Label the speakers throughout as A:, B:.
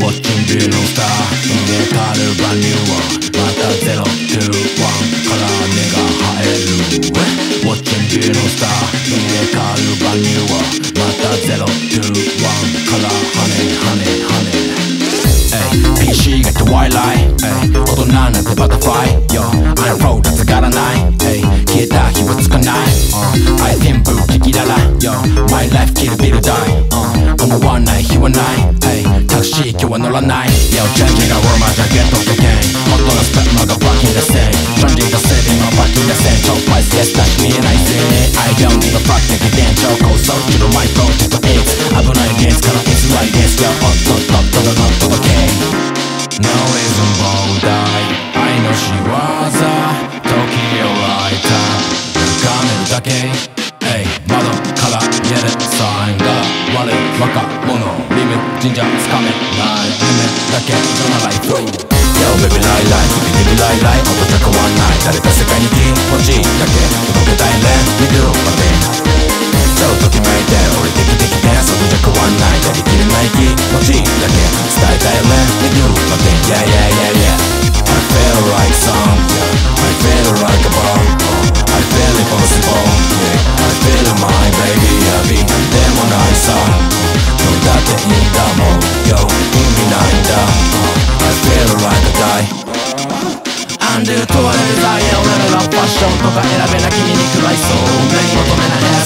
A: Watching being on star 入れ替わるバニューはまた0 2 1 나의 life 길을 밀어 die 너무 원해 you and I. Hey 탁시켜와 놀란 나이 Yo world, my get off the game 어떤 aspect motherfucking the same 전지가 setting up I do the same 저 price yes touch me and I say I don't give a fuck 내게 댄 저거 소주로 my project it's 아브나의 gates color it's like this Yo 어떤 떡떡떡 떡떡 okay. No it's a bow die I know she was a Tokyo lighter 가면 닦게 リム神社つかめない夢だけじゃなライフ Yo baby lie lie 日々日々 lie lie 音じゃ変わない誰か世界に気持ちだけ届けたいね We do my thing ちょっときめいて俺的的でそこじゃ変わんないやりきれない気持ちだけ伝えたいね We do my thing Yeah yeah yeah yeah I feel like some Yo 意味なんだ I feel like a die アンドゥとはデザイア俺らがファッションとか選べな君に食らいそう目に求めない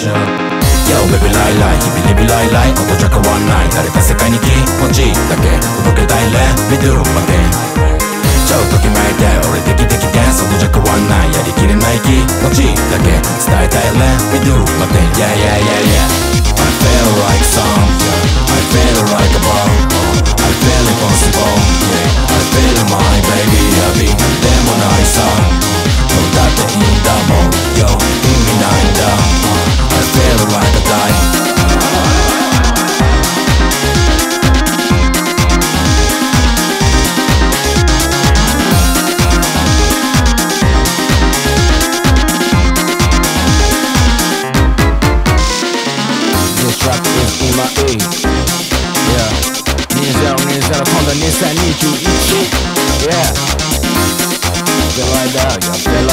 A: 瞬 Yo baby lie lie. 日々ビライライここじゃ変わんない慣れた世界に気持ちいいだけ動けたいレミドゥバテン超ときめいて俺的的でそこじゃ変わんないやりきれない気持ちいいだけ伝えたいレミドゥバテン Yeah yeah. Is in my A Yeah 2020今度2021 Yeah Feel like that, yeah, feel